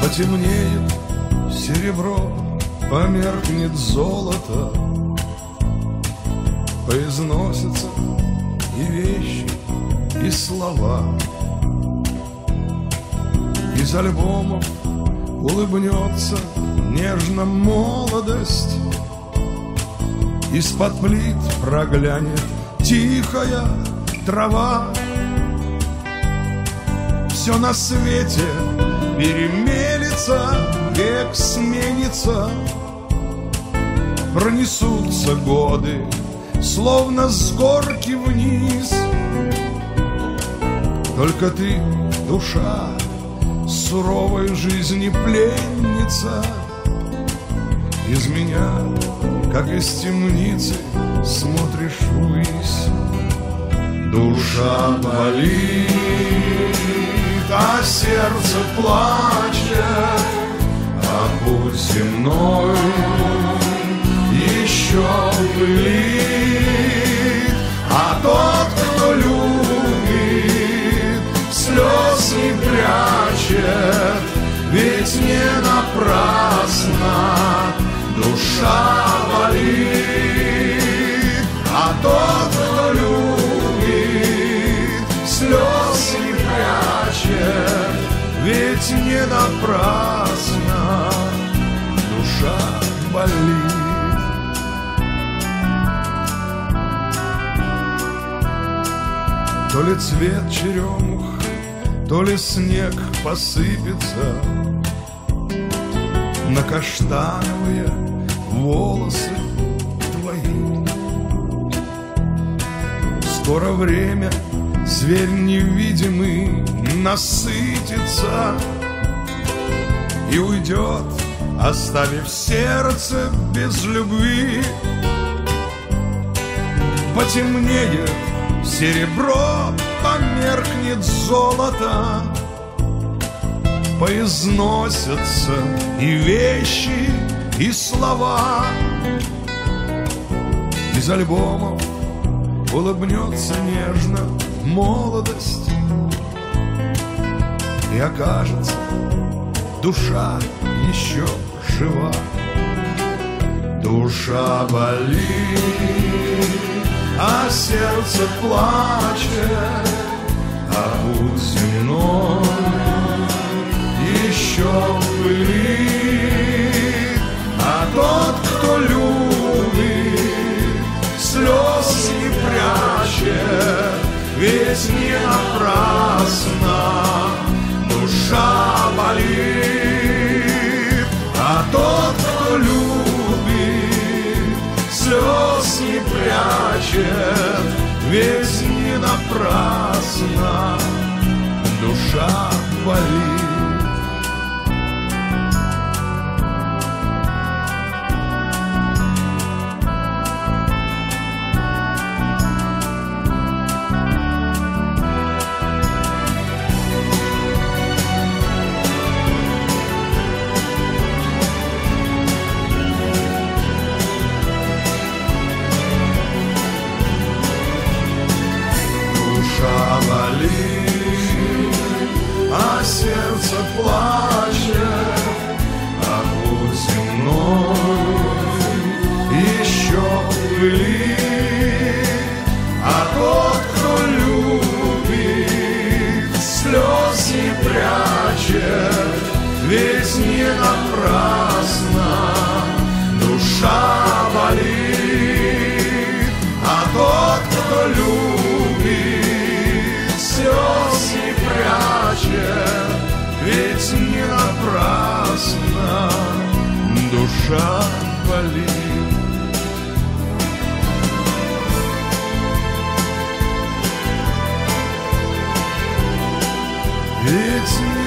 Потемнеет серебро, померкнет золото, Поизносятся и вещи, и слова. Из альбомов улыбнется нежно молодость, Из-под плит проглянет тихая трава. Все на свете перемелится, век сменится, Пронесутся годы, словно с горки вниз. Только ты, душа, суровой жизни пленница, Из меня, как из темницы, смотришь ввысь. Душа болит, а сердце плачет, путь земной еще пылит, а тот, кто любит, слез не прячет, ведь не напрасно душа болит, а тот, кто любит, слез не прячет, ведь не напрасно болит. То ли цвет черемух, то ли снег посыпется. На каштановые волосы твои. Скоро время, зверь невидимый, насытится И уйдет, оставив сердце без любви. Потемнеет Серебро померкнет золото. Поизносятся и вещи, и слова. Из альбомов улыбнется нежно молодость. И окажется душа еще жива. Душа болит а сердце плачет, а путь земной еще пылит, а тот, кто любит, слез не прячет, ведь не напрасно прячет, ведь не напрасно душа болит. Сердце плачет, а путь земной еще пылит, ведь не напрасно душа болит. Ведь